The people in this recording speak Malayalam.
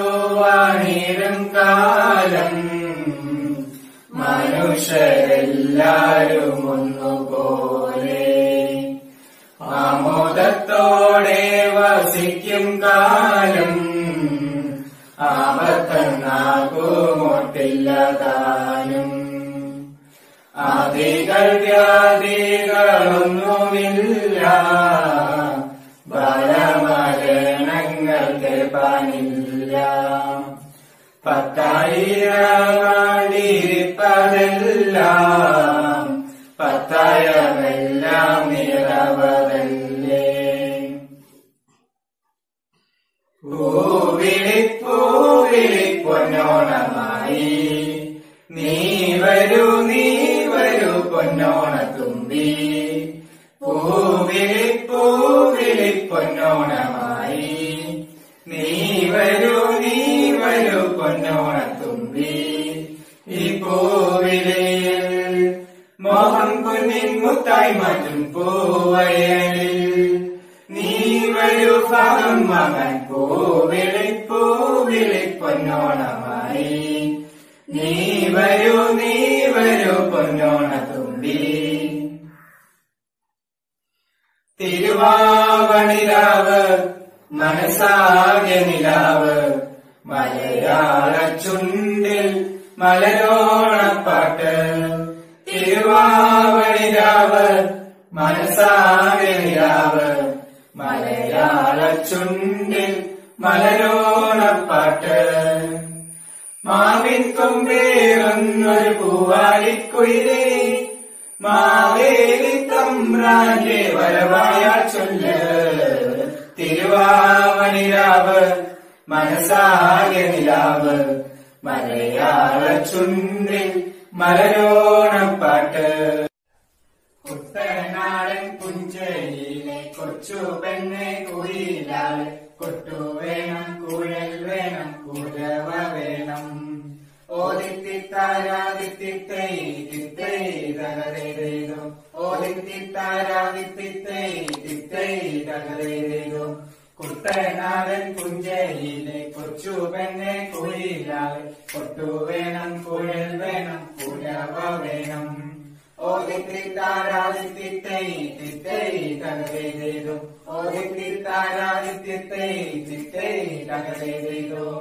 നാടുവാണിരും കാലം മനുഷ്യരെല്ലാരും ഒന്നുപോലെ. ആമോദത്തോടെ വസിക്കും കാലം ആപത്തന്നാകുമൊട്ടില്ലതാനും ആദികൾ വ്യാധികളൊന്നുമില്ല പത്തായിരമാണ്ടിരിപ്പതെല്ലാം പത്തായമെല്ലാം നിറവതല്ലേ. പൂവിളി പൂവിളി പൊന്നോണമായി. നീ വരൂ നീ വരൂ പൊന്നോണ തുമ്പി. പൂവിളി പൂവിളി പൊന്നോണമായി. ഈ പൂവിളിയിൽ മോഹം പൊന്നിൻ മുത്തായി മാറ്റും പൂവയലിൽ. നീ വരൂ ഭാഗം മകൻ പൂവിളി പൂവിളി പൊന്നോണമായി. നീ വരൂ നീ വരൂ പൊന്നോണ തുമ്പി. തിരുവാവണിരാവ് മനസ്സാകെ നിലാവ് മലയാള ചുണ്ടിൽ മലരോണപ്പാട്ട് തിരുവാവണിരാവ് മനസ്സാകെ നിലാവ് മലയാള ചുണ്ടിൽ മലരോണപ്പാട്ട് മാവിൻ കൊമ്പേറുന്നൊരു പൂവാലിക്കുയിലേ മാവേലി തമ്പ്രാന്റെ വരവായ ചൊല്ല്. തിരുവാവണിരാവ് മനസാകെ നിലാവ് മലയാള ചുണ്ടിൽ മലരോണപ്പാട്ട് കുട്ടനാടൻ പുഞ്ചയിലെ കൊച്ചു പെണ്ണെ കുയിലാൽ കൊട്ടു വേണം കുഴൽ വേണം കുഴവ വേണം. ഓദിത്തിത്താരാദിത്തിത്തൈ തിത്തൈ തകതേതേതോ ഓദിത്തിത്താരാദിത്തിത്തൈ തിത്തൈ തകതേതേതോ കുട്ടനാടൻ പുഞ്ചയിലെ കൊച്ചു പെണ്ണെ കുയിലാൽ കൊട്ടു വേണം കുഴൽ വേണം കുരവ വേണം. ഓദിത്തിത്താരാദിത്തിത്തൈ തിത്തൈ തകതേതേതോ ഓദിത്തിത്താരാദിത്തിത്തൈ തിത്തൈ തകതേതേതോ എല്ലാവർക്കും ഓണ